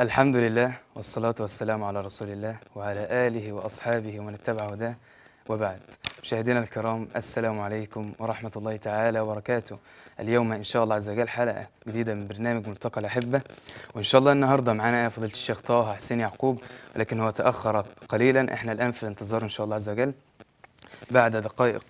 الحمد لله والصلاة والسلام على رسول الله وعلى آله وأصحابه ومن اتبع هداه وبعد. مشاهدينا الكرام السلام عليكم ورحمة الله تعالى وبركاته. اليوم إن شاء الله عز وجل حلقة جديدة من برنامج ملتقى الأحبة. وإن شاء الله النهاردة معنا فضيلة الشيخ طه حسين يعقوب ولكن هو تأخر قليلا. إحنا الآن في الانتظار إن شاء الله عز وجل. بعد دقائق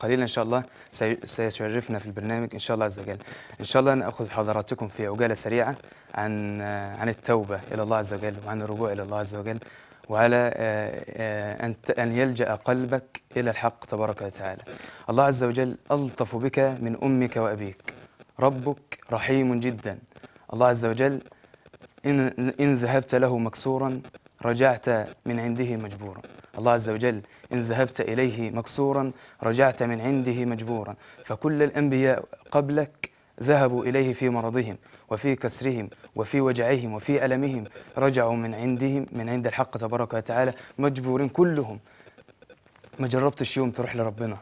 قليلة إن شاء الله سي- سيشرفنا في البرنامج إن شاء الله عز وجل. إن شاء الله نأخذ حضراتكم في عجالة سريعة عن عن التوبة إلى الله عز وجل وعن الرجوع إلى الله عز وجل وعلى آه، آه، أن أن يلجأ قلبك إلى الحق تبارك وتعالى. الله عز وجل ألطف بك من أمك وأبيك. ربك رحيم جدا. الله عز وجل إن, إن ذهبت له مكسورا رجعت من عنده مجبورا. الله عز وجل إن ذهبت إليه مكسورا رجعت من عنده مجبورا. فكل الأنبياء قبلك ذهبوا إليه في مرضهم وفي كسرهم وفي وجعهم وفي ألمهم. رجعوا من عندهم من عند الحق تبارك وتعالى مجبورين كلهم. ما جربتش يوم تروح لربنا؟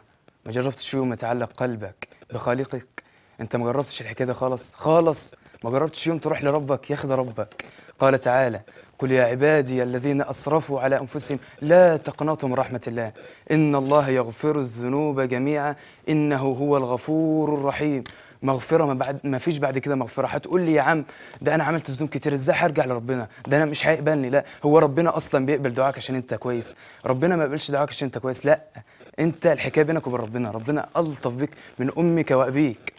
ما جربتش يوم يتعلق قلبك بخالقك؟ أنت ما جربتش الحكاية دي خالص؟ خالص. ما جربتش يوم تروح لربك ياخد ربك؟ قال تعالى قل يا عبادي الذين أسرفوا على أنفسهم لا تقنطوا من رحمة الله. إن الله يغفر الذنوب جميعا. إنه هو الغفور الرحيم. مغفرة ما بعد ما فيش بعد كده مغفرة. هتقول لي يا عم ده أنا عملت ذنوب كتير إزاي هرجع لربنا؟ ده أنا مش هيقبلني. لا هو ربنا أصلا بيقبل دعاك عشان أنت كويس. ربنا ما يقبلش دعاك عشان أنت كويس. لا أنت الحكاية بينك وبين ربنا. ربنا ألطف بك من أمك وأبيك.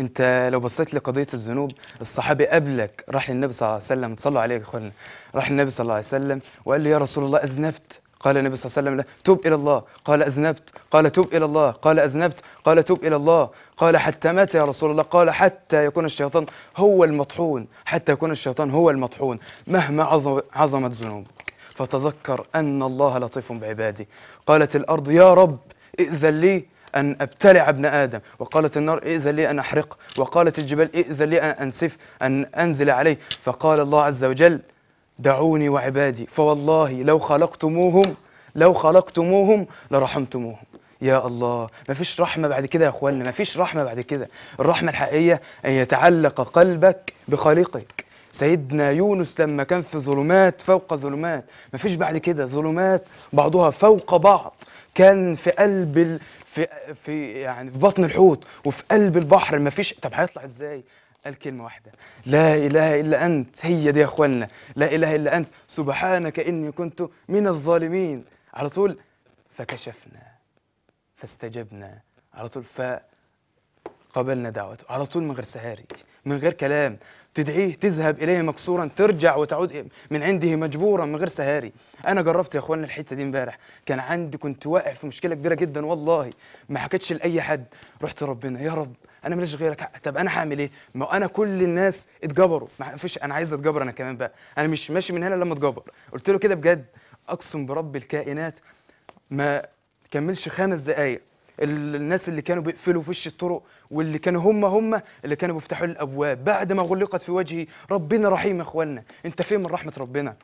انت لو بصيت لقضية الذنوب الصحابي قبلك راح للنبي صلى الله عليه وسلم صلوا عليه يا اخوانا راح للنبي صلى الله عليه وسلم وقال له يا رسول الله أذنبت؟ قال النبي صلى الله عليه وسلم له تب إلى الله. قال أذنبت؟ قال تب إلى الله. قال أذنبت؟ قال تب إلى الله. قال حتى متى يا رسول الله. قال حتى يكون الشيطان هو المطحون. حتى يكون الشيطان هو المطحون مهما عظم عظمت ذنوبك. فتذكر أن الله لطيف بعباده قالت الأرض يا رب ائذن لي أن أبتلع ابن آدم. وقالت النار ائذن لي أن أحرق. وقالت الجبال ائذن لي أن أنسف أن أنزل عليه. فقال الله عز وجل دعوني وعبادي فوالله لو خلقتموهم لو خلقتموهم لرحمتموهم. يا الله ما فيش رحمة بعد كده يا أخوانا ما فيش رحمة بعد كده. الرحمة الحقيقية أن يتعلق قلبك بخالقك. سيدنا يونس لما كان في ظلمات فوق ظلمات ما فيش بعد كده ظلمات بعضها فوق بعض. كان في قلب. في في يعني في بطن الحوت وفي قلب البحر ما فيش طب هيطلع إزاي؟ قال كلمة واحدة. لا إله إلا أنت هي دي يا أخوانا لا إله إلا أنت. سبحانك إني كنت من الظالمين. على طول فكشفنا فاستجبنا. على طول فقبلنا دعوته. على طول من غير سهاري من غير كلام. تدعيه تذهب إليه مكسورا ترجع وتعود من عنده مجبورا من غير سهاري. أنا جربت يا أخوانا الحتة دي امبارح. كان عندي كنت واقع في مشكلة كبيرة جدا والله ما حكيتش لأي حد. رحت ربنا يا رب أنا ماليش غيرك طب أنا هعمل إيه؟ ما أنا كل الناس اتجبروا. ما فيش أنا عايز أتجبر أنا كمان بقى. أنا مش ماشي من هنا لما أتجبر. قلت له كده بجد أقسم برب الكائنات ما كملش خمس دقايق. الناس اللي كانوا بيقفلوا في وش الطرق واللي كانوا هم هم اللي كانوا بيفتحوا الأبواب. بعد ما غلقت في وجهي ربنا رحيم يا اخوانا أنت فين من رحمة ربنا؟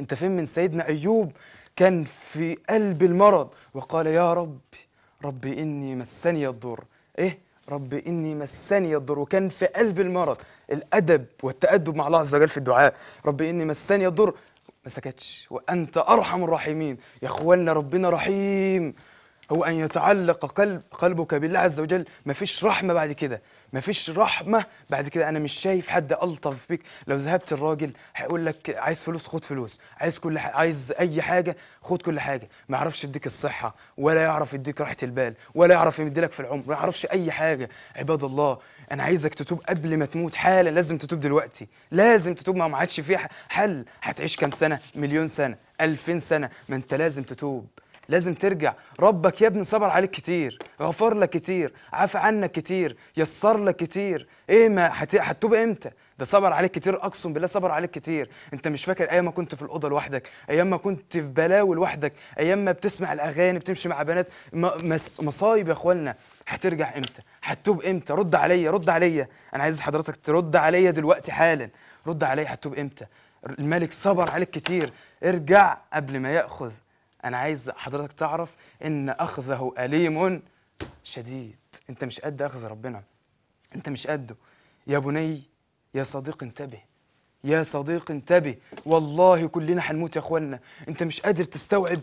أنت فين من سيدنا أيوب كان في قلب المرض وقال يا رب رب إني مسني الضر. إيه؟ رب إني مسني الضر. وكان في قلب المرض الأدب والتأدب مع الله عز وجل في الدعاء. رب إني مسني الضر. ما سكتش. وأنت أرحم الراحمين. يا اخوانا ربنا رحيم. هو أن يتعلق قلب قلبك بالله عز وجل. مفيش رحمة بعد كده. مفيش رحمة بعد كده. أنا مش شايف حد ألطف بيك. لو ذهبت الراجل هيقول لك عايز فلوس خد فلوس. عايز كل ح... عايز أي حاجة خد كل حاجة. ما يعرفش يديك الصحة ولا يعرف يديك راحة البال ولا يعرف يمدلك في العمر ما يعرفش أي حاجة. عباد الله أنا عايزك تتوب قبل ما تموت. حالا لازم تتوب دلوقتي. لازم تتوب. ما ما عادش فيه حل. هتعيش كام سنة؟ مليون سنة. ألفين سنة. ما أنت لازم تتوب. لازم ترجع. ربك يا ابني صبر عليك كتير غفر لك كتير عفى عنك كتير يسر لك كتير. إيه ما هت- هتتوب إمتى؟ ده صبر عليك كتير اقسم بالله صبر عليك كتير. انت مش فاكر أيام ما كنت في الأوضة لوحدك؟ أيام ما كنت في بلاوي لوحدك؟ أيام ما بتسمع الأغاني بتمشي مع بنات؟ مصايب يا اخوانا هترجع إمتى؟ هتتوب إمتى؟ رد عليا رد عليا. أنا عايز حضرتك ترد عليا دلوقتي حالا. رد عليا هتتوب إمتى؟ الملك صبر عليك كتير. ارجع قبل ما يأخذ. أنا عايز حضرتك تعرف إن أخذه أليم شديد. أنت مش قد أخذ ربنا. أنت مش قده. يا بني يا صديق انتبه. يا صديقي انتبه. والله كلنا هنموت يا اخوانا أنت مش قادر تستوعب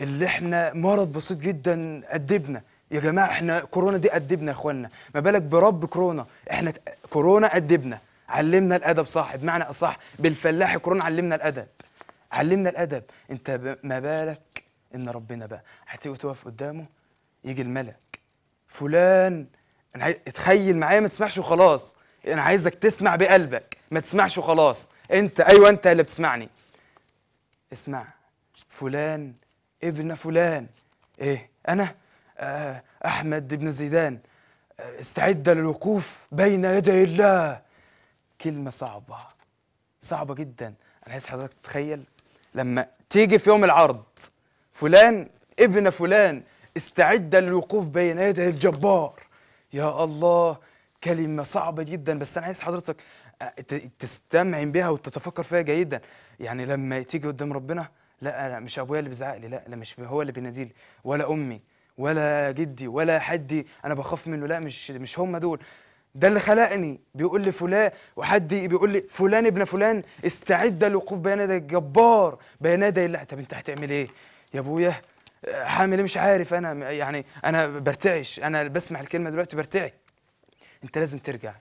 اللي إحنا مرض بسيط جدا أدبنا يا جماعة إحنا كورونا دي أدبنا يا اخوانا ما بالك برب كورونا؟ إحنا كورونا أدبنا علمنا الأدب صح بمعنى أصح بالفلاح كورونا علمنا الأدب. علمنا الأدب. أنت ما بالك إن ربنا بقى؟ هتيجي تقف قدامه يجي الملك. فلان أنا اتخيل معايا ما تسمعش وخلاص. أنا عايزك تسمع بقلبك. ما تسمعش وخلاص. أنت أيوه أنت اللي بتسمعني. اسمع فلان ابن فلان. إيه؟ أنا؟ آه أحمد بن زيدان. آه استعد للوقوف بين يدي الله. كلمة صعبة. صعبة جدا. أنا عايز حضرتك تتخيل لما تيجي في يوم العرض فلان ابن فلان استعد للوقوف بين يدي الجبار. يا الله كلمة صعبة جدا بس أنا عايز حضرتك آه، تستمعن بها وتتفكر فيها جيدا. يعني لما تيجي قدام ربنا لا أنا مش أبويا اللي بيزعق لي لا لا مش هو اللي بيناديلي ولا أمي ولا جدي ولا حد أنا بخاف منه لا مش مش هم دول. ده اللي خلقني. بيقول لي فلان وحد بيقول لي فلان ابن فلان استعد للوقوف بين يدي الجبار بين يدي الله. طب انت هتعمل إيه؟ يا ابويا هعمل إيه؟ مش عارف. أنا يعني أنا برتعش. أنا بسمع الكلمة دلوقتي برتعش. انت لازم ترجع.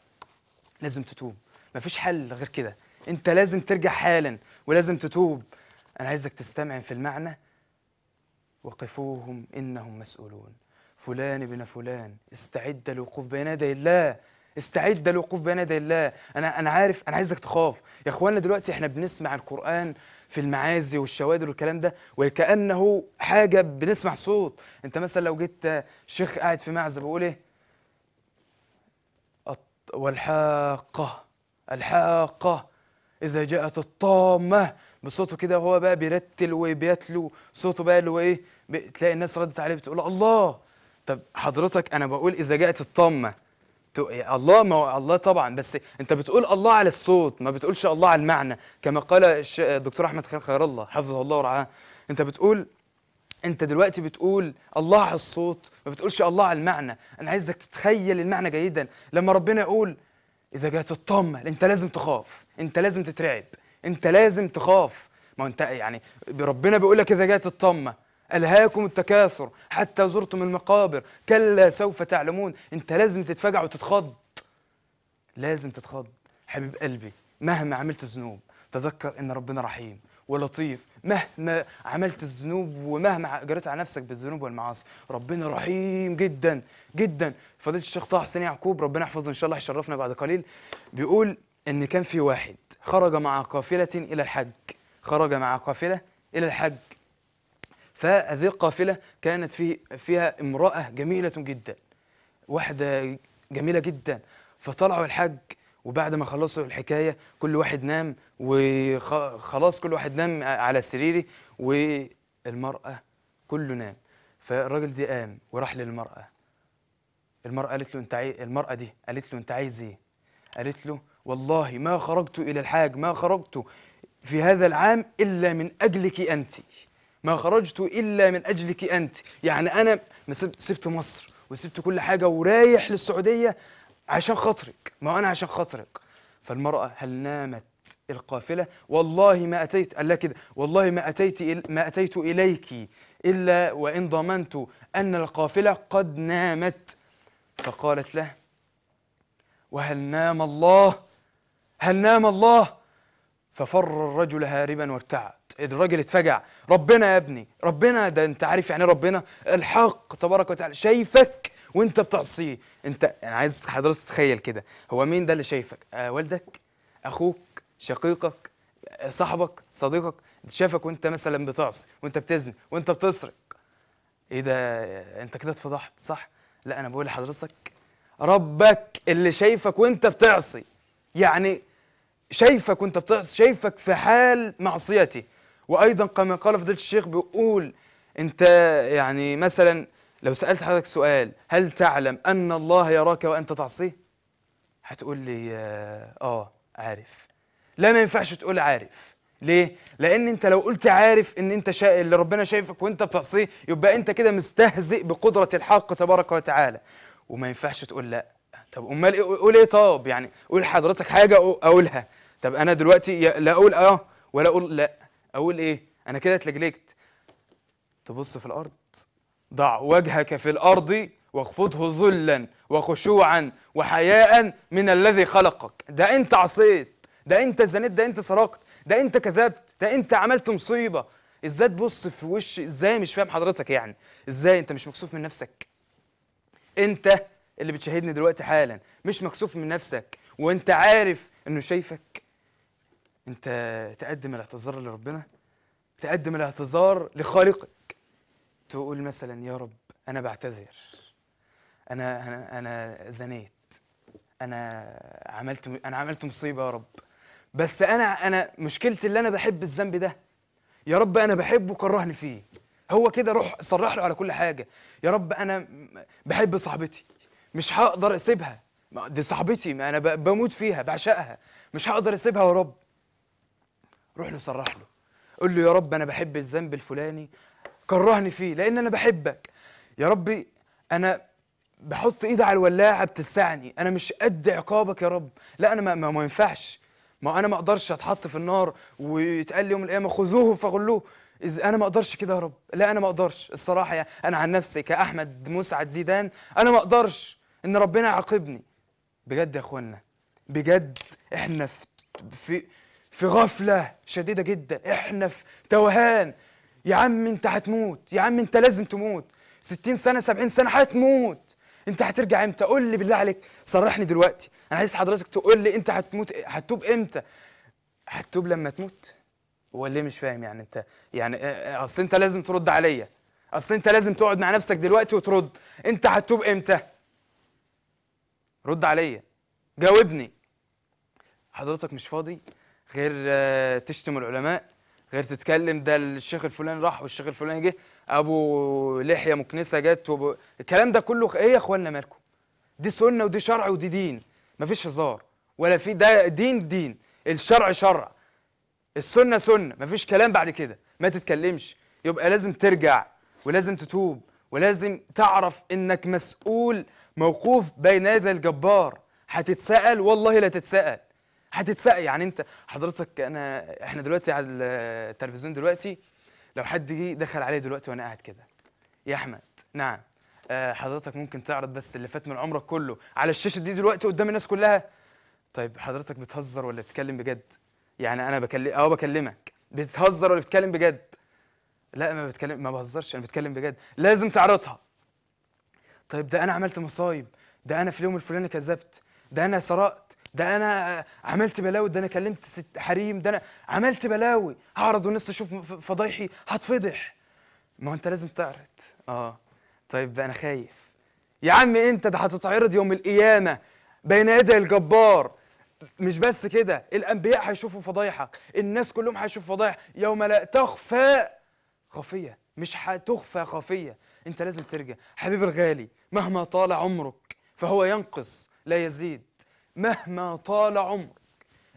لازم تتوب. مفيش حل غير كده. انت لازم ترجع حالا ولازم تتوب. أنا عايزك تستمع في المعنى. وقفوهم إنهم مسؤولون. فلان ابن فلان استعد للوقوف بين يدي الله. استعد للوقوف بين يدي الله. أنا أنا عارف أنا عايزك تخاف. يا اخوانا دلوقتي إحنا بنسمع القرآن في المعازي والشوادر والكلام ده وكأنه حاجة بنسمع صوت. أنت مثلا لو جيت شيخ قاعد في معزه بيقول إيه؟ والحاقة الحاقة إذا جاءت الطامة. بصوته كده وهو بقى بيرتل وبيتلو. صوته بقى اللي هو ب- تلاقي الناس ردت عليه بتقول الله. طب حضرتك أنا بقول إذا جاءت يا الله ما هو الله طبعا بس أنت بتقول الله على الصوت ما بتقولش الله على المعنى. كما قال الدكتور أحمد خير الله حفظه الله ورعاه. أنت بتقول أنت دلوقتي بتقول الله على الصوت ما بتقولش الله على المعنى. أنا عايزك تتخيل المعنى جيدا. لما ربنا يقول إذا جاءت الطامه أنت لازم تخاف أنت لازم تترعب أنت لازم تخاف. ما أنت يعني ربنا بيقول لك إذا جاءت الطامه ألهاكم التكاثر حتى زرتم المقابر. كلا سوف تعلمون. أنت لازم تتفجع وتتخض. لازم تتخض. حبيب قلبي مهما عملت ذنوب تذكر إن ربنا رحيم ولطيف. مهما عملت الذنوب ومهما جريت على نفسك بالذنوب والمعاصي ربنا رحيم جدا جدا. فضيلة الشيخ طه حسين يعقوب ربنا يحفظه إن شاء الله يشرفنا بعد قليل. بيقول إن كان في واحد خرج مع قافلة إلى الحج. خرج مع قافلة إلى الحج. فهذه القافله كانت في فيها امرأة جميلة جدا واحدة جميلة جدا. فطلعوا الحج وبعد ما خلصوا الحكاية كل واحد نام وخلاص كل واحد نام على سريره والمرأة كله نام. فالراجل دي قام وراح للمرأة. المرأة قالت له انت عاي... المرأة دي قالت له انت عايز إيه؟ قالت له والله ما خرجت إلى الحاج ما خرجت في هذا العام إلا من أجلك أنت. ما خرجت إلا من أجلك أنت. يعني أنا سبت مصر وسبت كل حاجة ورايح للسعودية عشان خاطرك. ما أنا عشان خاطرك. فالمرأة هل نامت القافلة؟ والله ما أتيت. قال لها كده. والله ما أتيت ما أتيت إليك إلا وإن ضمنت أن القافلة قد نامت. فقالت له وهل نام الله؟ هل نام الله؟ ففر الرجل هاربا وارتعد الراجل اتفجع. ربنا يا ابني ربنا ده أنت عارف يعني إيه ربنا؟ الحق تبارك وتعالى. شايفك وأنت بتعصيه. أنت أنا عايز حضرتك تتخيل كده. هو مين ده اللي شايفك؟ آه والدك أخوك شقيقك آه صاحبك صديقك. شافك وأنت مثلا بتعصي وأنت بتزني وأنت بتسرق. إيه ده؟ أنت كده اتفضحت صح؟ لا أنا بقول لحضرتك ربك اللي شايفك وأنت بتعصي. يعني شايفك وانت بتعصي شايفك في حال معصيتي. وأيضا كما قال فضيلة الشيخ بيقول أنت يعني مثلا لو سألت حضرتك سؤال هل تعلم أن الله يراك وأنت تعصيه؟ هتقول لي آه آه، عارف. لا ما ينفعش تقول عارف. ليه؟ لأن أنت لو قلت عارف إن أنت شا... اللي ربنا شايفك وأنت بتعصيه يبقى أنت كده مستهزئ بقدرة الحق تبارك وتعالى. وما ينفعش تقول لا. طب أمال إيه- قول إيه؟ طب يعني قول حضرتك حاجة أقولها. طب أنا دلوقتي لا أقول آه ولا أقول لا. أقول إيه؟ أنا كده اتلجلجت. تبص في الأرض. ضع وجهك في الأرض واخفضه ذلا وخشوعا وحياء من الذي خلقك. ده أنت عصيت. ده أنت زنيت. ده أنت سرقت. ده أنت كذبت. ده أنت عملت مصيبة. إزاي تبص في وش؟ إزاي مش فاهم حضرتك يعني؟ إزاي أنت مش مكسوف من نفسك؟ أنت اللي بتشاهدني دلوقتي حالا مش مكسوف من نفسك. وأنت عارف إنه شايفك. انت تقدم الاعتذار لربنا تقدم الاعتذار لخالقك. تقول مثلا يا رب أنا بعتذر. أنا أنا أنا زنيت. أنا عملت أنا عملت مصيبة يا رب. بس أنا أنا مشكلتي اللي أنا بحب الذنب ده. يا رب أنا بحبه كرهني فيه. هو كده روح صرح له على كل حاجة. يا رب أنا بحب صاحبتي. مش هقدر أسيبها. دي صاحبتي ما أنا بموت فيها بعشقها. مش هقدر أسيبها يا رب. روح له صرح له. قول له يا رب أنا بحب الذنب الفلاني كرهني فيه لأن أنا بحبك. يا ربي أنا بحط إيدي على الولاعة بتلسعني. أنا مش قد عقابك يا رب. لا أنا ما, ما, ما ينفعش. ما أنا ما أقدرش أتحط في النار ويتقال لي يوم القيامة خذوه فغلوه. أنا ما أقدرش كده يا رب. لا أنا ما أقدرش. الصراحة يعني أنا عن نفسي كأحمد مسعد زيدان أنا ما أقدرش. إن ربنا يعاقبني. بجد يا إخوانا بجد إحنا في في في غفلة شديدة جدا. إحنا في توهان. يا عم أنت هتموت. يا عم أنت لازم تموت. 60 سنة 70 سنة هتموت. أنت هترجع إمتى؟ قول لي بالله عليك. صرحني دلوقتي. أنا عايز حضرتك تقول لي أنت هتموت. هتتوب إمتى؟ هتتوب لما تموت؟ هو ليه مش فاهم يعني أنت؟ يعني أصل أنت لازم ترد عليا. أصل أنت لازم تقعد مع نفسك دلوقتي وترد. أنت هتتوب إمتى؟ رد عليا. جاوبني. حضرتك مش فاضي؟ غير آه، تشتم العلماء غير تتكلم ده الشيخ الفلاني راح والشيخ الفلاني جه أبو لحية مكنسة جت وب... الكلام ده كله إيه يا اخوانا مالكم؟ دي سنة ودي شرع ودي دين مفيش هزار ولا في ده دين دين الشرع شرع السنة سنة مفيش كلام بعد كده ما تتكلمش يبقى لازم ترجع ولازم تتوب ولازم تعرف إنك مسؤول موقوف بين يدي الجبار هتتسأل والله لا تتسأل. هتتسأل يعني انت حضرتك انا إحنا دلوقتي على التلفزيون دلوقتي لو حد جه دخل عليا دلوقتي وأنا قاعد كده. يا احمد نعم. آه، حضرتك ممكن تعرض بس اللي فات من عمرك كله على الشاشة دي دلوقتي قدام الناس كلها؟ طيب حضرتك بتهزر ولا بتتكلم بجد؟ يعني أنا بكلم آه بكلمك. بتهزر ولا بتتكلم بجد؟ لا ما بتكلم ما بهزرش أنا بتكلم بجد. لازم تعرضها. طيب ده أنا عملت مصايب. ده أنا في اليوم الفلاني كذبت. ده أنا سرقت. ده أنا عملت بلاوي ده أنا كلمت ست حريم ده أنا عملت بلاوي. هعرض والناس تشوف فضايحي هتفضح. ما هو أنت لازم تعرض. آه. طيب أنا خايف. يا عم أنت ده هتتعرض يوم القيامة بين يدي الجبار. مش بس كده الأنبياء هيشوفوا فضايحك. الناس كلهم هيشوفوا فضايح. يوم لا تخفى خفية. مش هتخفى خفية. أنت لازم ترجع. حبيبي الغالي مهما طال عمرك فهو ينقص لا يزيد. مهما طال عمرك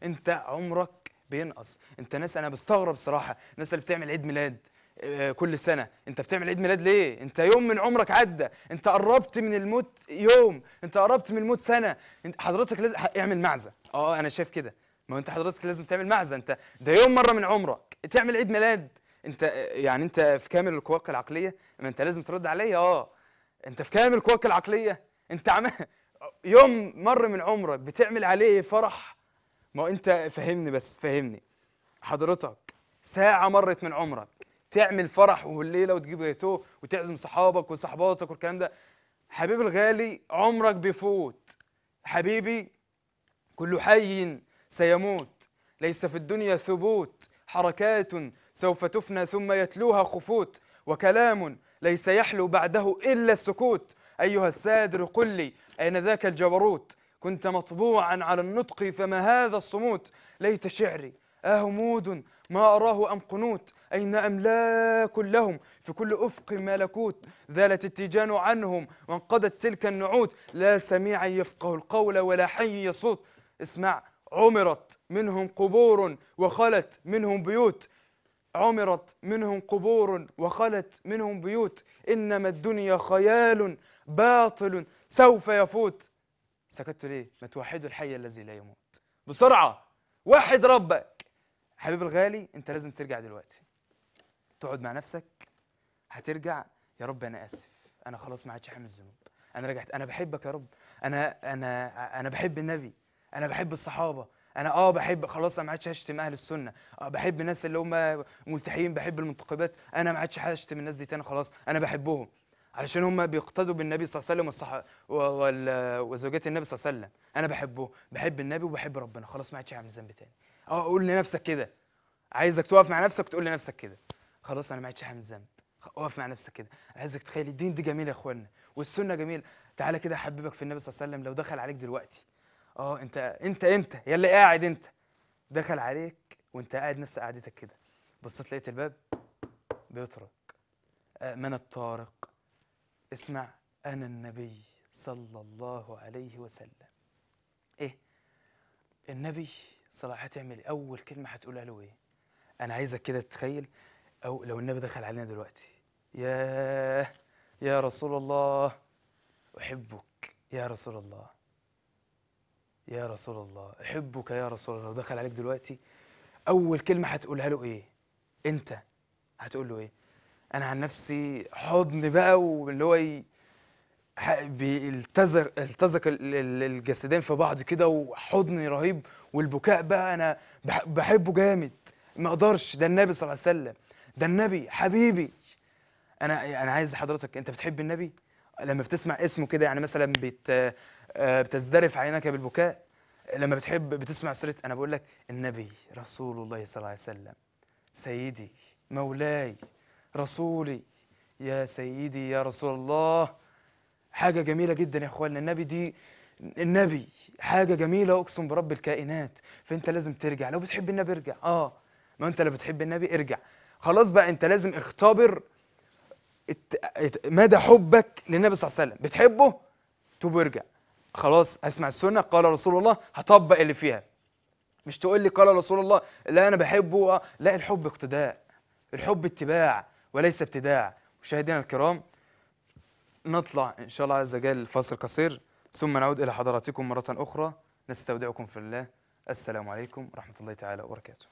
انت عمرك بينقص. انت ناس أنا بستغرب صراحة الناس اللي بتعمل عيد ميلاد آه، كل سنة انت بتعمل عيد ميلاد ليه؟ انت يوم من عمرك عدى انت قربت من الموت يوم انت قربت من الموت سنة. حضرتك لازم اعمل معزة. آه أنا شايف كده. ما انت حضرتك لازم تعمل معزة. انت ده يوم مرة من عمرك. تعمل عيد ميلاد. انت يعني انت في كامل القواك العقلية؟ ما انت لازم ترد عليا. آه انت في كامل قواك العقلية؟ انت عم... يوم مر من عمرك بتعمل عليه فرح ما انت فهمني بس فهمني. حضرتك ساعة مرت من عمرك تعمل فرح والليلة وتجيب جاتوه وتعزم صحابك وصحباتك والكلام ده. حبيبي الغالي عمرك بيفوت. حبيبي كل حي سيموت. ليس في الدنيا ثبوت. حركات سوف تفنى ثم يتلوها خفوت. وكلام ليس يحلو بعده إلا السكوت. أيها السادر قل لي أين ذاك الجبروت؟ كنت مطبوعا على النطق فما هذا الصموت؟ ليت شعري أهمود ما أراه أم قنوت؟ أين أملاك لهم؟ في كل أفق ملكوت زالت التيجان عنهم وانقضت تلك النعوت. لا سميعا يفقه القول ولا حي يصوت. اسمع عمرت منهم قبور وخلت منهم بيوت. عمرت منهم قبور وخلت منهم بيوت. إنما الدنيا خيال باطل سوف يفوت. سكت ليه؟ ما توحدوا الحي الذي لا يموت. بسرعة. وحد ربك. حبيب الغالي انت لازم ترجع دلوقتي. تقعد مع نفسك. هترجع. يا رب أنا آسف. أنا خلاص ما عادش حامل الذنوب. أنا رجعت. أنا بحبك يا رب. أنا أنا أنا بحب النبي. أنا بحب الصحابة. أنا آه بحب. خلاص أنا ما عادش هشتم أهل السنة. آه بحب الناس اللي هم ملتحيين بحب المنتقبات. أنا ما عادش هشتم الناس دي تاني خلاص. أنا بحبهم. علشان هم بيقتدوا بالنبي صلى الله عليه وسلم والصح... وزوجات النبي صلى الله عليه وسلم. أنا بحبه بحب النبي وبحب ربنا. خلاص ما عادش هعمل ذنب تاني. أه قول لنفسك كده. عايزك تقف مع نفسك وتقول لنفسك كده. خلاص أنا ما عادش هعمل ذنب. اقف مع نفسك كده. عايزك تخيل الدين دي جميل يا اخوانا والسنة جميلة. تعالى كده أحببك في النبي صلى الله عليه وسلم. لو دخل عليك دلوقتي. أه أنت أنت أنت. يا اللي قاعد أنت. دخل عليك وأنت قاعد نفس قعدتك كده. بصيت لقيت الباب بيطرق آه، من الطارق. اسمع أنا النبي صلى الله عليه وسلم. إيه؟ النبي صلاح هتعمل إيه؟ أول كلمة هتقولها له إيه؟ أنا عايزك كده تتخيل أو لو النبي دخل علينا دلوقتي يا يا رسول الله أحبك يا رسول الله يا رسول الله أحبك يا رسول الله. لو دخل عليك دلوقتي أول كلمة هتقولها له إيه؟ أنت هتقول له إيه؟ أنا عن نفسي حضن بقى واللي هو ي- بيلتزق التزق ال- ال- الجسدين في بعض كده وحضن رهيب والبكاء بقى أنا بح- بحبه جامد. ما أقدرش. ده النبي صلى الله عليه وسلم. ده النبي حبيبي. أنا أنا عايز حضرتك أنت بتحب النبي؟ لما بتسمع اسمه كده يعني مثلا بت آه، بتزدرف عينك بالبكاء لما بتحب بتسمع سيره أنا بقول لك النبي رسول الله صلى الله عليه وسلم سيدي مولاي رسولي يا سيدي يا رسول الله. حاجة جميلة جدا يا اخوانا النبي دي النبي حاجة جميلة أقسم برب الكائنات. فأنت لازم ترجع. لو بتحب النبي ارجع. آه. ما أنت لو بتحب النبي ارجع. خلاص بقى أنت لازم اختبر مدى حبك للنبي صلى الله عليه وسلم. بتحبه؟ توب وارجع خلاص اسمع السنة. قال رسول الله هطبق اللي فيها. مش تقول لي قال رسول الله لا أنا بحبه. آه. لا الحب اقتداء. الحب اتباع. وليس ابتداع. مشاهدينا الكرام نطلع إن شاء الله عز وجل فاصل قصير ثم نعود إلى حضراتكم مرة أخرى. نستودعكم في الله. السلام عليكم ورحمة الله تعالى وبركاته.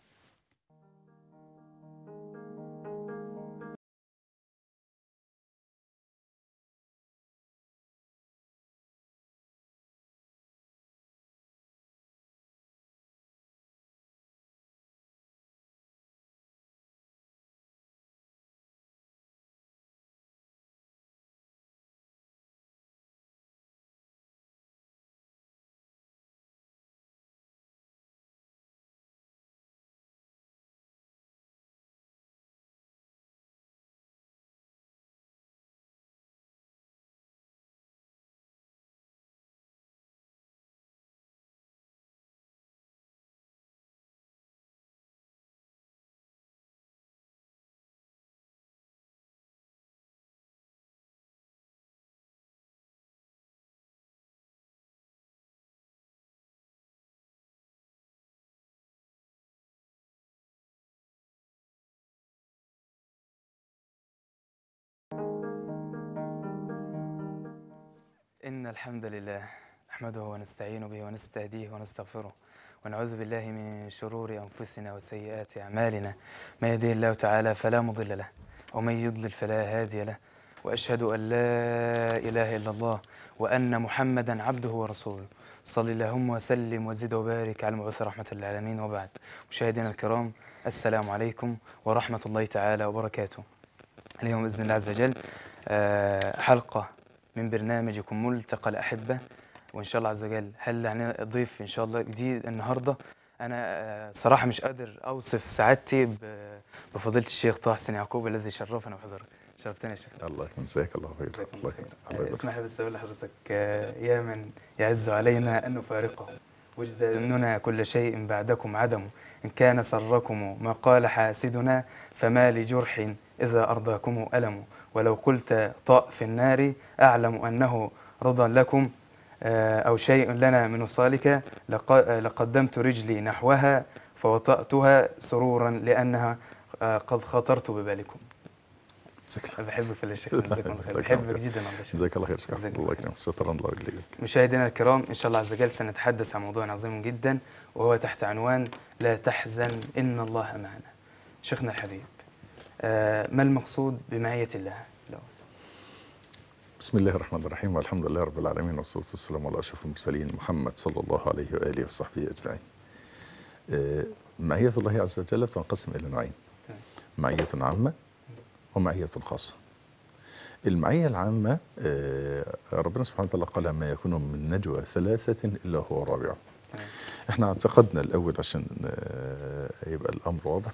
إن الحمد لله نحمده ونستعين به ونستهديه ونستغفره ونعوذ بالله من شرور أنفسنا وسيئات أعمالنا. ما يهديه الله تعالى فلا مضل له ومن يضلل فلا هادي له وأشهد أن لا إله إلا الله وأن محمدا عبده ورسوله. صل اللهم وسلم وزد وبارك على المبعوث رحمة للعالمين. وبعد مشاهدينا الكرام السلام عليكم ورحمة الله تعالى وبركاته. اليوم بإذن الله عز وجل آه، حلقة من برنامجكم ملتقى الأحبة. وإن شاء الله عز وجل هل يعني ضيف إن شاء الله جديد النهاردة؟ أنا آه، صراحة مش قادر أوصف سعادتي بفضيلة الشيخ طه حسين يعقوب الذي شرفنا وحضرك شرفتني يا شيخ. الله يمسيك الله خير. الله خير. يبارك اسمح لي بس أقول لحضرتك آه، يا من يعز علينا أن نفارقه. وجداننا كل شيء بعدكم عدم إن كان سركم ما قال حاسدنا فما لجرح إذا أرضاكم ألم. ولو قلت طاء في النار أعلم أنه رضا لكم آه، أو شيء لنا من وصالك آه، لقدمت رجلي نحوها فوطأتها سرورا لأنها آه، قد خطرت ببالكم. جزاك الله أنا بحبك. جدا والله جزاك الله خير. جزاك الله يكرمك. ستر الله إليك مشاهدينا الكرام إن شاء الله عز وجل سنتحدث عن موضوع عظيم جدا وهو تحت عنوان لا تحزن إن الله معنا. شيخنا الحبيب آه، ما المقصود بمعية الله؟ بسم الله الرحمن الرحيم. والحمد لله رب العالمين والصلاة والسلام على أشرف المرسلين محمد صلى الله عليه وآله وصحبه أجمعين. آه، معية الله عز وجل تنقسم إلى نوعين. معية عامة ومعية خاصة. المعية العامة آه، ربنا سبحانه وتعالى قال ما يكون من نجوى ثلاثة إلا هو تمام. إحنا اعتقدنا الأول عشان آه، يبقى الأمر واضح.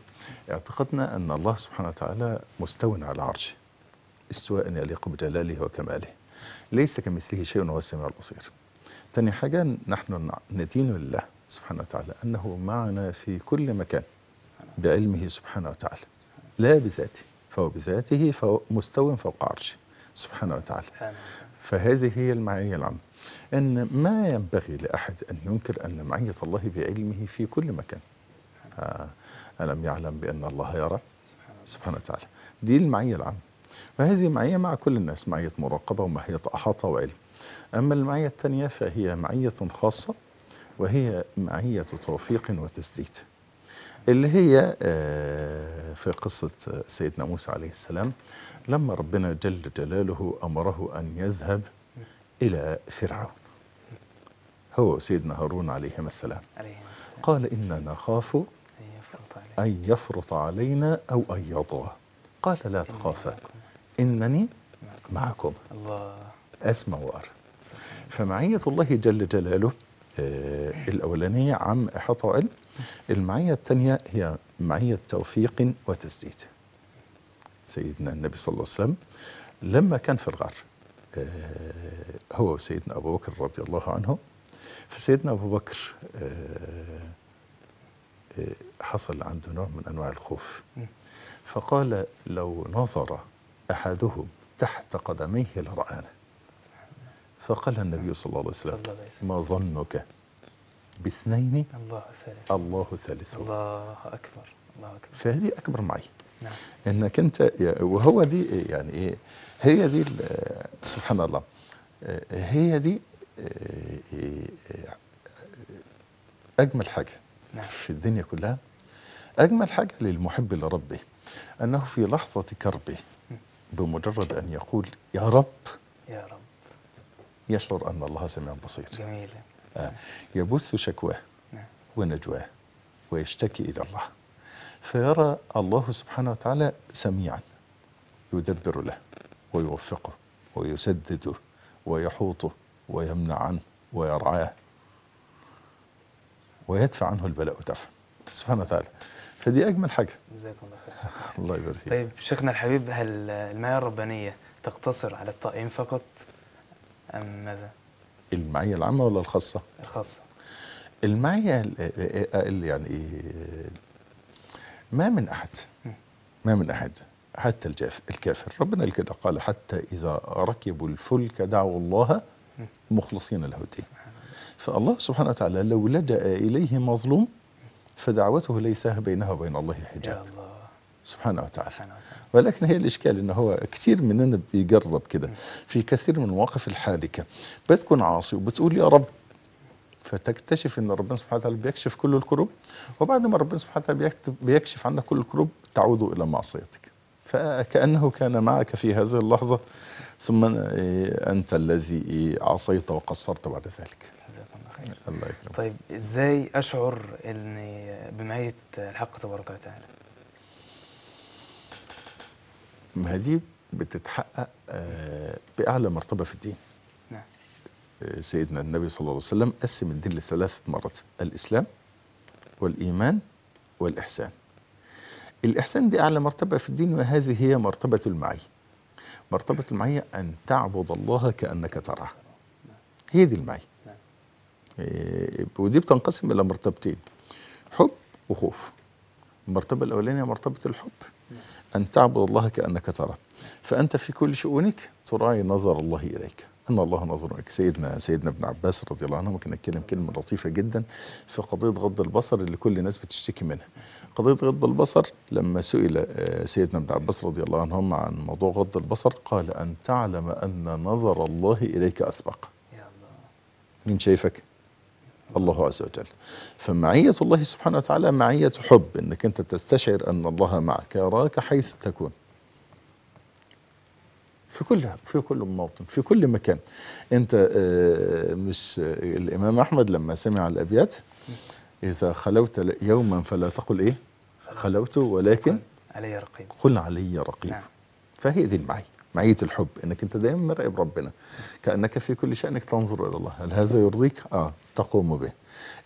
اعتقدنا أن الله سبحانه وتعالى مستو على عرشه استواء يليق بجلاله وكماله ليس كمثله شيء وهو السميع البصير. تاني حاجة نحن ندين لله سبحانه وتعالى أنه معنا في كل مكان بعلمه سبحانه وتعالى لا بذاته. فهو بذاته فهو مستو فوق عرشه. سبحانه وتعالى. سبحان الله فهذه هي المعية العامة. أن ما ينبغي لأحد أن ينكر أن معية الله بعلمه في كل مكان. آه، ألم يعلم بأن الله يرى؟ سبحانه. وتعالى. دي المعية العامة. وهذه معية مع كل الناس معية مراقبة ومعية أحاطة وعلم. أما المعية الثانية فهي معية خاصة وهي معية توفيق وتسديد. اللي هي آه، في قصة سيدنا موسى عليه السلام لما ربنا جل جلاله أمره أن يذهب إلى فرعون. هو سيدنا هارون عليهما السلام. قال إنا نخاف أن يفرط علينا. أو أن يطغى قال لا تخافا. إنني معكم. الله. أسمع وأرى. فمعية الله جل جلاله الأولانية عم إحاطة وعلم. المعية الثانية هي معية توفيق وتسديد. سيدنا النبي صلى الله عليه وسلم لما كان في الغار آه هو وسيدنا أبو بكر رضي الله عنه. فسيدنا أبو بكر آه آه حصل عنده نوع من أنواع الخوف. فقال لو نظر أحدهم تحت قدميه لرآنا. فقال النبي صلى الله عليه وسلم ما ظنك باثنين؟ الله ثالث. الله ثالثهما الله أكبر الله أكبر. فهذه أكبر معي. نعم. إنك أنت وهو دي يعني إيه هي دي سبحان الله هي دي آه، أجمل حاجة نعم. في الدنيا كلها. أجمل حاجة للمحب لربه أنه في لحظة كربه بمجرد أن يقول يا رب يا رب. يشعر أن الله سميع بصير. جميل. آه، يبث شكواه نعم. ونجواه ويشتكي إلى الله. فيرى الله سبحانه وتعالى سميعا يدبر له ويوفقه ويسدده ويحوطه ويمنع عنه ويرعاه ويدفع عنه البلاء دفعا سبحانه وتعالى. فدي أجمل حاجة. جزاكم الله خير. الله يبارك فيك. طيب شيخنا الحبيب هل المعية الربانية تقتصر على الطائعين فقط؟ أم ماذا؟ المعية العامة ولا الخاصة؟ الخاصة. المعية ال- ال- ال- يعني إيه؟ ما من أحد. ما من أحد. حتى الجاف الكافر. ربنا كده قال حتى إذا ركبوا الفلك دعوا الله مخلصين له الدين. فالله سبحانه وتعالى لو لجأ إليه مظلوم فدعوته ليس بينها وبين الله يا حجاب الله. سبحانه وتعالى. سبحانه وتعالى. ولكن هي الإشكال ان هو كثير مننا بيجرب كده. في كثير من المواقف الحالكه بتكون عاصي وبتقول يا رب. فتكتشف إن ربنا سبحانه وتعالى بيكشف كل الكروب. وبعد ما ربنا سبحانه وتعالى بيكشف عنك كل الكروب تعود إلى معصيتك. فكأنه كان معك في هذه اللحظة. ثم إيه، أنت الذي عصيت وقصرت بعد ذلك. الله خير. الله يكرمك. طيب إزاي أشعر إني بمعية الحق تبارك وتعالى؟ ما دي بتتحقق آه، بأعلى مرتبة في الدين. نعم. آه، سيدنا النبي صلى الله عليه وسلم قسم الدين لثلاثة مرات الإسلام والإيمان والإحسان. الإحسان دي أعلى مرتبة في الدين وهذه هي مرتبة المعية مرتبة المعية أن تعبد الله كأنك تراه. هي دي المعية نعم. إيه، ودي بتنقسم إلى مرتبتين حب وخوف. المرتبة الأولانية مرتبة الحب. أن تعبد الله كأنك تراه. فأنت في كل شؤونك تراعي نظر الله إليك. إن الله ناظر إليك. سيدنا سيدنا ابن عباس رضي الله عنه كان يتكلم كلمة لطيفة جدا في قضية غض البصر اللي كل الناس بتشتكي منها. قضية غض البصر لما سئل آه، سيدنا ابن عباس رضي الله عنهم عن موضوع غض البصر قال أن تعلم أن نظر الله يا الله. مين شايفك؟ الله عز وجل. فمعية الله سبحانه وتعالى معية حب إنك أنت تستشعر أن الله معك يراك حيث تكون. في كل في كل موطن في كل مكان. أنت آه، مش آه، الإمام أحمد لما سمع الأبيات إذا خلوت يوما فلا تقل إيه؟ خلوت ولكن علي رقيب. قل علي رقيب. نعم. فهي دي المعية. معية الحب إنك أنت دائما مراقب ربنا كأنك في كل شانك تنظر إلى الله. هل هذا يرضيك؟ آه تقوم به.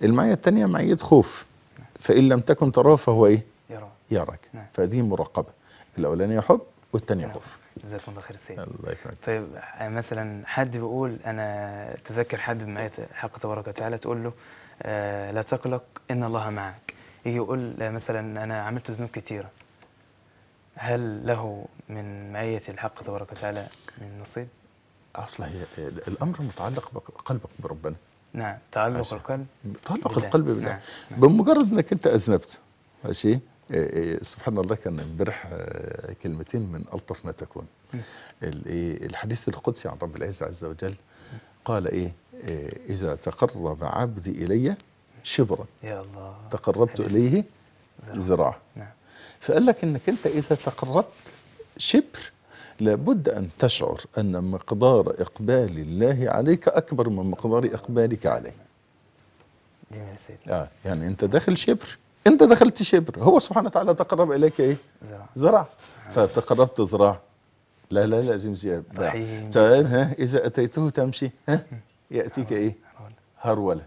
المعية الثانية معية خوف. فإن لم تكن تراه فهو إيه؟ يراك. نعم. فدي مراقبة. الاولانية حب والثانية نعم. خوف جزاكم الله خير سيد الله يكرمك. طيب مثلا حد بيقول أنا تذكر حد بمعية الحق تبارك وتعالى تقول له آه لا تقلق إن الله معك. يجي يقول آه، مثلا أنا عملت ذنوب كثيره هل له من معية الحق تبارك وتعالى من نصيب؟ أصلا هي الأمر متعلق بقلبك بربنا نعم تعلق عشان. القلب تعلق بالله. القلب بالله نعم، نعم. بمجرد إنك أنت أذنبت ماشي إيه، إيه، سبحان الله كان امبارح آه، كلمتين من ألطف ما تكون إيه، الحديث القدسي عن رب العزة عز وجل قال إيه إيه، إذا تقرب عبدي إلي شبرا يا الله تقربت حديث ذراع. ذراع نعم فقال لك إنك أنت إذا تقربت شبر لابد أن تشعر أن مقدار إقبال الله عليك أكبر من مقدار إقبالك عليه. جميل يا سيد آه يعني أنت داخل شبر. أنت دخلت شبر. هو سبحانه وتعالى تقرب إليك إيه؟ ذراع ذراع فتقربت ذراع لا لا لازم زيادة. رحيم. تعال ها إذا أتيته تمشي ها يأتيك إيه. هرولة.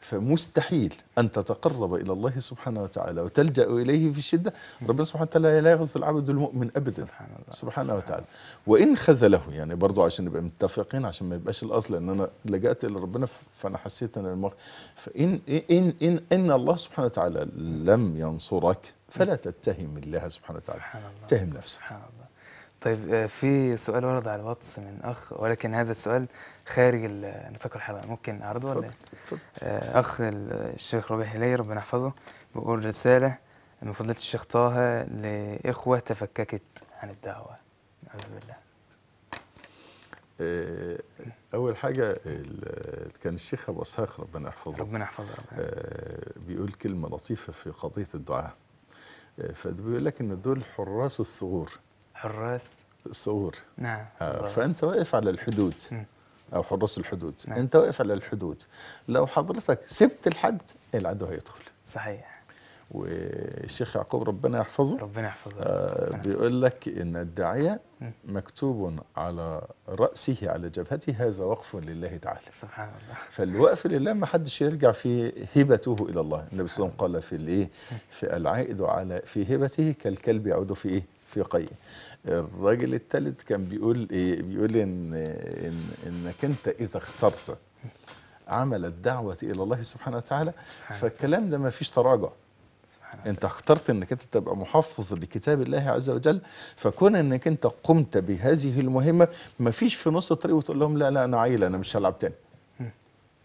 فمستحيل أن تتقرب إلى الله سبحانه وتعالى وتلجأ إليه في الشدة. ربنا سبحانه وتعالى لا يغفل العبد المؤمن أبدا. سبحان الله. سبحانه وتعالى. وإن خذله يعني برضو عشان نبقى متفقين عشان ما يبقاش الأصل أن أنا لجأت إلى ربنا فأنا حسيت أن المغ... فإن إن إن إن الله سبحانه وتعالى لم ينصرك فلا تتهم الله سبحانه وتعالى. سبحان الله. اتهم نفسك. سبحان الله. طيب آه، في سؤال ورد على الواتس من أخ ولكن هذا السؤال خارج نطاق الحلقة. ممكن اعرضه ولا اتفضل إيه؟ اتفضل آه، أخ ال- الشيخ ربيع هلي ربنا يحفظه بيقول رسالة من فضيلة الشيخ طه لإخوة تفككت عن الدعوة. نعوذ بالله. آه، أول حاجة ال- كان الشيخ أبو إسحاق ربنا يحفظه. ربنا يحفظه ربنا آه، بيقول كلمة لطيفة في قضية الدعاء. آه، فبيقول لك إن دول حراس الثغور. حراس؟ الثغور. نعم. آه،. فأنت واقف على الحدود. مم. أو حراس الحدود. نعم. أنت واقف على الحدود. لو حضرتك سبت الحد العدو هيدخل. صحيح. والشيخ يعقوب ربنا يحفظه. ربنا يحفظه. آه، ربنا بيقول لك إن الداعية مم. مكتوب على رأسه على جبهته هذا وقف لله تعالى. سبحان الله. فالوقف لله ما حدش يرجع في هبته إلى الله. النبي صلى الله عليه وسلم قال في الإيه؟ في العائد على في هبته كالكلب يعود في إيه؟ في قيء الراجل الثالث كان بيقول إيه بيقول إن, إن إنك أنت إذا اخترت عمل الدعوة إلى الله سبحانه وتعالى فالكلام ده ما فيش تراجع. أنت اخترت إنك أنت تبقى محفظ لكتاب الله عز وجل فكون إنك أنت قمت بهذه المهمة ما فيش في نص الطريق وتقول لهم لا لا أنا عيل أنا مش هلعب تاني.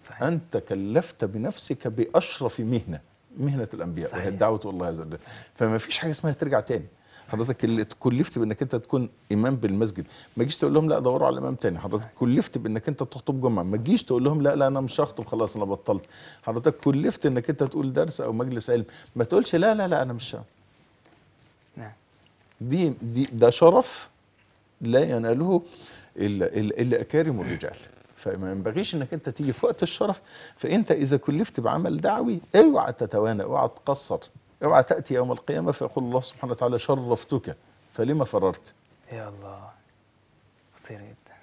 صحيح. أنت كلفت بنفسك بأشرف مهنة مهنة الأنبياء صحيح. وهي الدعوة إلى الله عز وجل. فما فيش حاجة اسمها ترجع تاني. حضرتك اللي كلفت بانك انت تكون إمام بالمسجد. ما تجيش تقول لهم لا دوروا على إمام تاني. حضرتك. كلفت بانك انت تخطب جمعة. ما تجيش تقول لهم لا لا أنا مش هخطب خلاص أنا بطلت. حضرتك كلفت إنك انت تقول درس أو مجلس علم. ما تقولش لا لا لا أنا مش نعم. دي دي ده شرف لا يناله الا الا إلا أكارم الرجال. فما ينبغيش إنك انت تيجي في وقت الشرف. فأنت إذا كلفت بعمل دعوي اوعى تتوانى أوعى تقصر. أوعى تأتي يوم القيامة فيقول الله سبحانه وتعالى شرفتك فلما فررت يا الله خطير جدا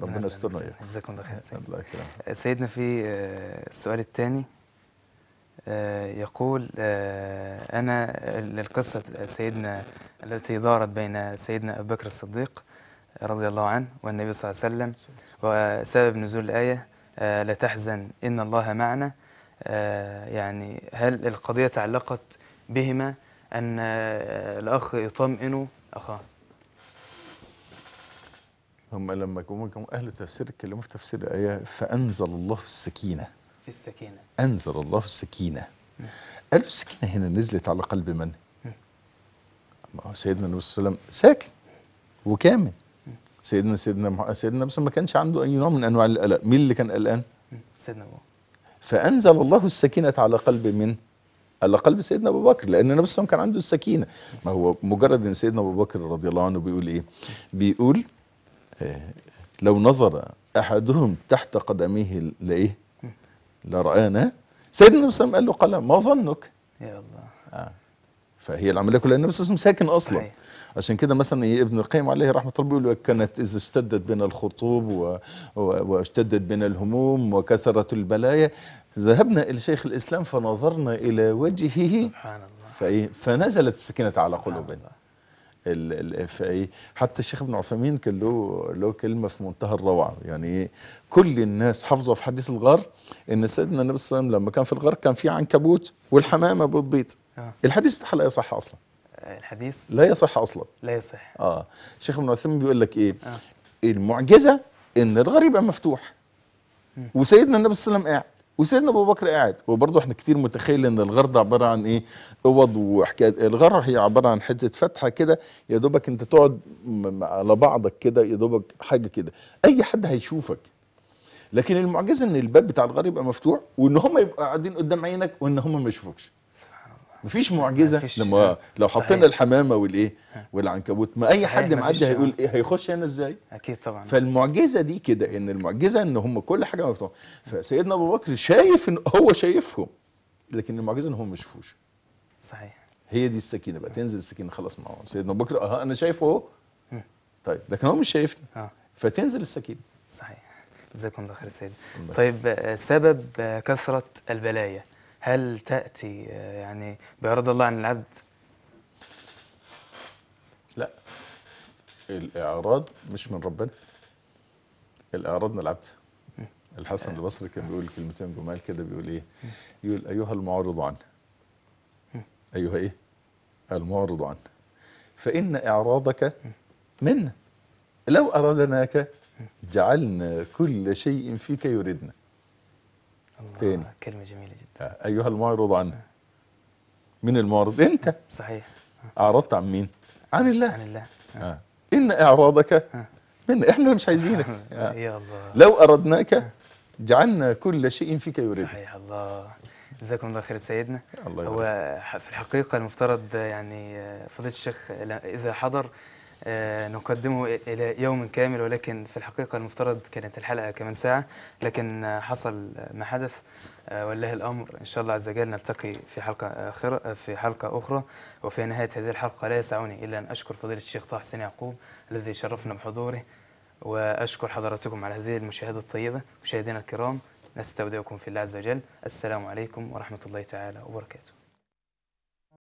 ربنا يسترنا. وإياك. جزاكم الله خير سيدنا. الله يكرمك سيدنا في آه، السؤال الثاني يقول آه، أنا القصة سيدنا التي دارت بين سيدنا أبو بكر الصديق رضي الله عنه والنبي صلى الله عليه وسلم وسبب نزول الآية آه، لا تحزن إن الله معنا آه، يعني هل القضية تعلقت بهما أن آه، الأخ يطمئن أخاه؟ هم لما جم أهل التفسير اتكلموا في تفسير الآية فأنزل الله في السكينة. في السكينة. أنزل الله في السكينة. قالوا السكينة هنا نزلت على قلب من؟ ما هو سيدنا النبي صلى الله عليه وسلم ساكن وكامل. سيدنا سيدنا سيدنا وسلم ما كانش عنده أي نوع من أنواع القلق. مين اللي كان قلقان؟ سيدنا أبو فأنزل الله السكينة على قلب من؟ على قلب سيدنا أبو بكر لأن النبي صلى كان عنده السكينة ما هو مجرد إن سيدنا أبو بكر رضي الله عنه بيقول إيه؟ بيقول آه لو نظر أحدهم تحت قدميه لإيه؟ لرآنا سيدنا النبي صلى قال له قال ما ظنك؟ يا الله آه. فهي العملية كلها. النبي صلى الله عليه وسلم ساكن أصلا. صحيح. عشان كده مثلا إيه ابن القيم عليه رحمة الله بيقول كانت إذا اشتدت بنا الخطوب و... و... واشتدت بنا الهموم وكثرت البلايا ذهبنا إلى شيخ الإسلام فنظرنا إلى وجهه سبحان الله. فإيه فنزلت السكينة على قلوبنا. الله. ال- ال- فإيه حتى الشيخ ابن عثيمين كان له له كلمة في منتهى الروعة. يعني إيه كل الناس حافظة في حديث الغار إن سيدنا النبي صلى الله عليه وسلم لما كان في الغار كان في عنكبوت والحمامه بتبيض آه. الحديث بتاعها لا يصح أصلا. آه، الحديث؟ لا يصح أصلا. لا يصح. آه. الشيخ ابن عثيمين بيقول لك إيه؟ آه. المعجزة إن الغار يبقى مفتوح. وسيدنا النبي صلى الله عليه وسلم قاعد. وسيدنا أبو بكر قاعد. وبرضه إحنا كتير متخيل إن الغار ده عبارة عن إيه؟ أوض وحكاية. الغار هي عبارة عن حتة فتحة كده. يا دوبك أنت تقعد على بعضك كده. يا دوبك حاجة كده. أي حد هيشوفك. لكن المعجزة إن الباب بتاع الغار يبقى مفتوح. وإن هم يبقوا قاعدين قدام عينك. وإن هم ما يشوفوكش. مفيش معجزة. مفيش- لما لو. حطينا الحمامة والإيه؟ والعنكبوت ما أي حد معدي هيقول إيه هيخش هنا إزاي؟ أكيد طبعا. فالمعجزة دي كده إن المعجزة إن هم كل حاجة مفتوحة. فسيدنا أبو بكر شايف إن هو شايفهم لكن المعجزة إن هم ما يشوفوش. صحيح. هي دي السكينة بقى. تنزل السكينة خلاص مع سيدنا أبو بكر آه أنا شايفه أهو. طيب لكن هو مش شايفني. آه. فتنزل السكينة. صحيح. جزاكم الله خير سيدي. طيب آه، سبب آه، كثرة البلايا. هل تأتي آه، يعني بإرادة الله عن العبد؟ لا. الإعراض مش من ربنا. الإعراض من العبد. الحسن البصري كان بيقول كلمتين جمال كده بيقول إيه؟ يقول أيها المعرض عنه أيها إيه؟ المعرض عنه فإن إعراضك منا لو أرادناك جعلنا كل شيء فيك الله تاني. كلمة جميلة جدا. أيها المعرض عنه من المعرض؟ أنت. صحيح. أعرضت عن مين؟ عن الله. عن الله. آه. إن إعراضك آه. منا اللي مش عايزينك. آه. يا الله. لو أردناك جعلنا كل شيء فيك يريد. صحيح الله. جزاكم الله خير سيدنا. الله هو يبارك ح- في الحقيقة المفترض يعني آه، فضيلة الشيخ إذا حضر آه، نقدمه إ- إلى يوم كامل ولكن في الحقيقة المفترض كانت الحلقة كمان ساعة لكن آه، حصل ما حدث. آه، والله الأمر إن شاء الله عز وجل نلتقي في حلقة آخرة في حلقة أخرى. وفي نهاية هذه الحلقة لا يسعني إلا أن أشكر فضيلة الشيخ طه حسين يعقوب الذي شرفنا بحضوره وأشكر حضراتكم على هذه المشاهدة الطيبة. مشاهدينا الكرام نستودعكم في الله عز وجل. السلام عليكم ورحمة الله تعالى وبركاته.